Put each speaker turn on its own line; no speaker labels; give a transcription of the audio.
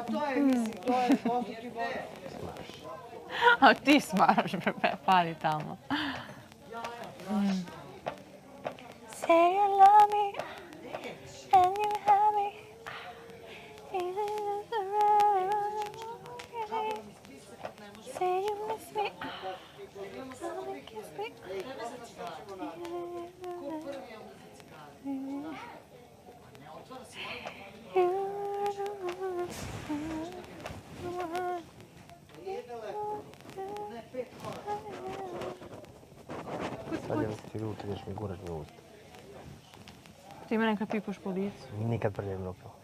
A to je, mislim, to je vode.
A ti smaš, pali tamo. Mm. Say
Stavljam ti ruke, ideš mi guraš mi usta.
Ti mene kad pipaš po licu.
Nikad prljavim rukama.